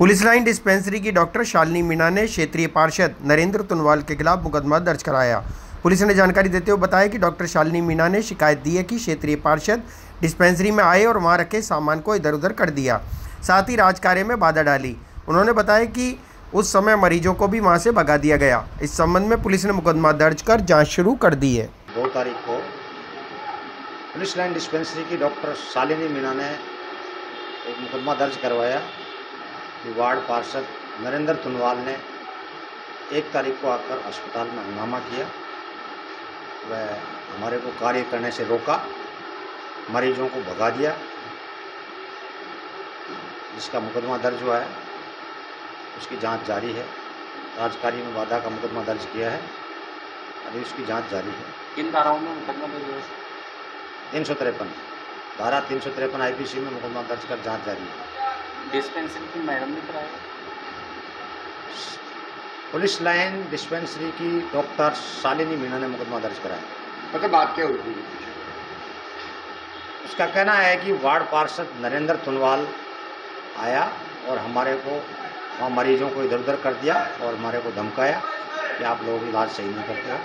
Police line dispensary की doctor Shalini Meena ने क्षेत्रीय पार्षद नरेंद्र तुनवाल के खिलाफ मुकदमा दर्ज कराया। पुलिस ने जानकारी देते हुए बताया कि डॉक्टर शालिनी मीणा ने शिकायत दी है कि क्षेत्रीय पार्षद डिस्पेंसरी में आए और वहाँ रखे सामान को इधर उधर कर दिया, साथ ही राजकार्य में बाधा डाली। उन्होंने बताया कि उस समय मरीजों को भी वहाँ से भगा दिया गया। इस संबंध में पुलिस ने मुकदमा दर्ज कर जाँच शुरू कर दी है। दो तारीख को पुलिस लाइन डिस्पेंसरी की डॉक्टर शालिनी मीणा ने एक मुकदमा दर्ज करवाया। कि वार्ड पार्षद नरेंद्र तुनवाल ने एक तारीख को आकर अस्पताल में हंगामा किया। वह हमारे को कार्य करने से रोका मरीजों को भगा दिया जिसका मुकदमा दर्ज हुआ है उसकी जाँच जारी है। राजकारी में बाधा का मुकदमा दर्ज किया है अभी उसकी जाँच जारी है। किन धाराओं में मुकदमा दर्ज हुआ तीन सौ तिरपन धारा तीन सौ तिरपन आई में मुकदमा दर्ज कर जाँच जारी है। डिस्पेंसरी की मैडम ने कराया। पुलिस लाइन डिस्पेंसरी की डॉक्टर शालिनी मीणा ने मुकदमा दर्ज कराया। मतलब बात क्या हुई? थी उसका कहना है कि वार्ड पार्षद नरेंद्र तुनवाल आया और हमारे को वहाँ मरीजों को इधर उधर कर दिया और हमारे को धमकाया कि आप लोग इलाज सही नहीं करते हो।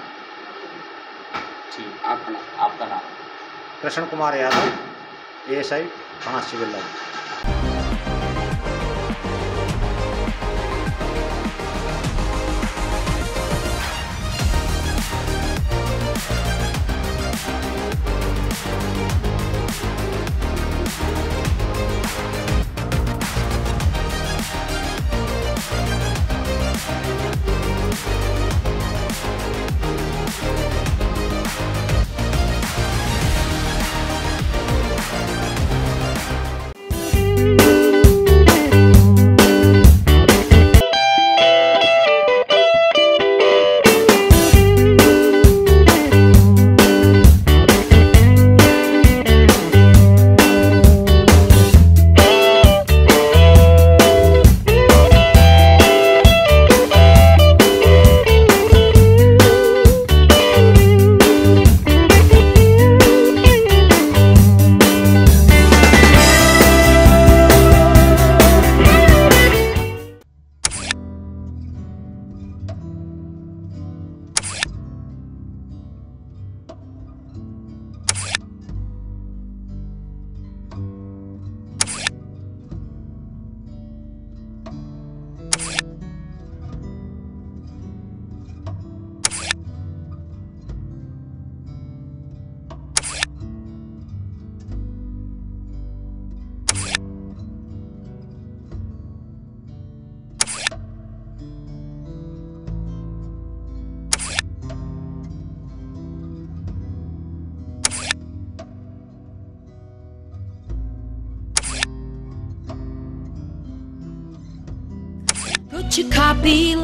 ठीक आपका आपका नाम? Krishna Kumar Yadav A S I थाना civil line.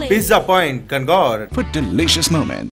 Pizza Point, Kangor. for delicious moment.